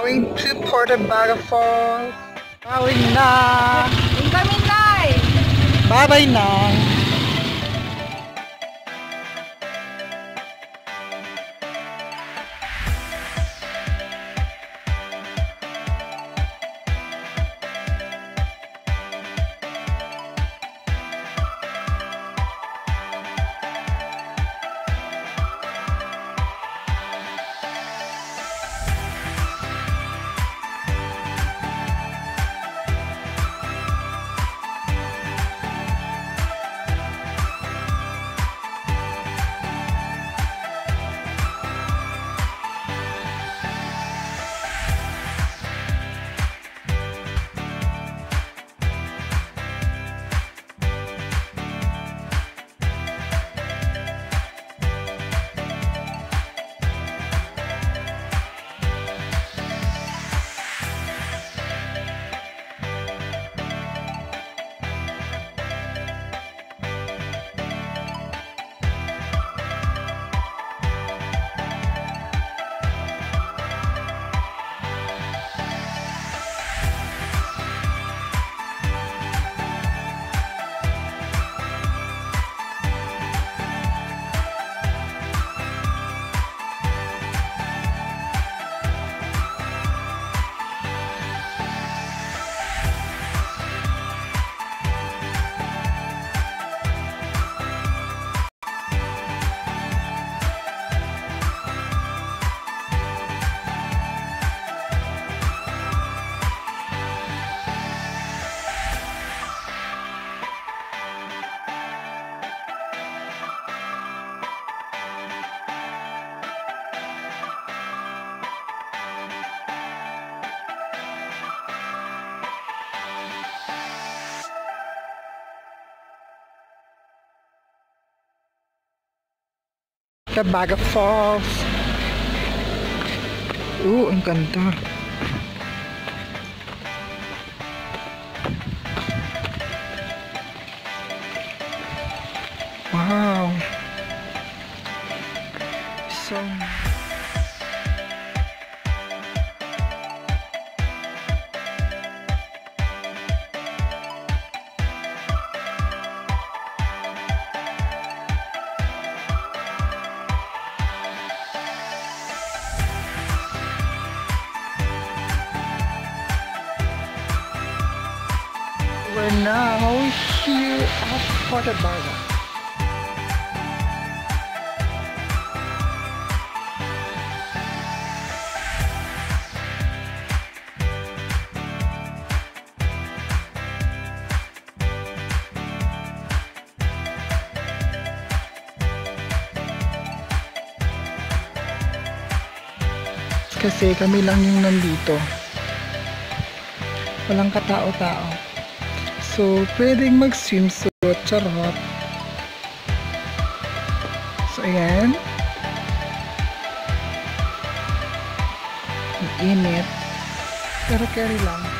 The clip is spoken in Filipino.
going to Port of Bagafall. Bawin na! Incoming, guys! Bye-bye na! The Bag of Falls. Ooh, ang ganda. Wow. So nice. We're now here at Portabaga. Kasi kami lang yung nandito. Walang katao-tao. So, pwedeng mag-swimsuit. Charot. So, ayan. Init. Pero carry lang.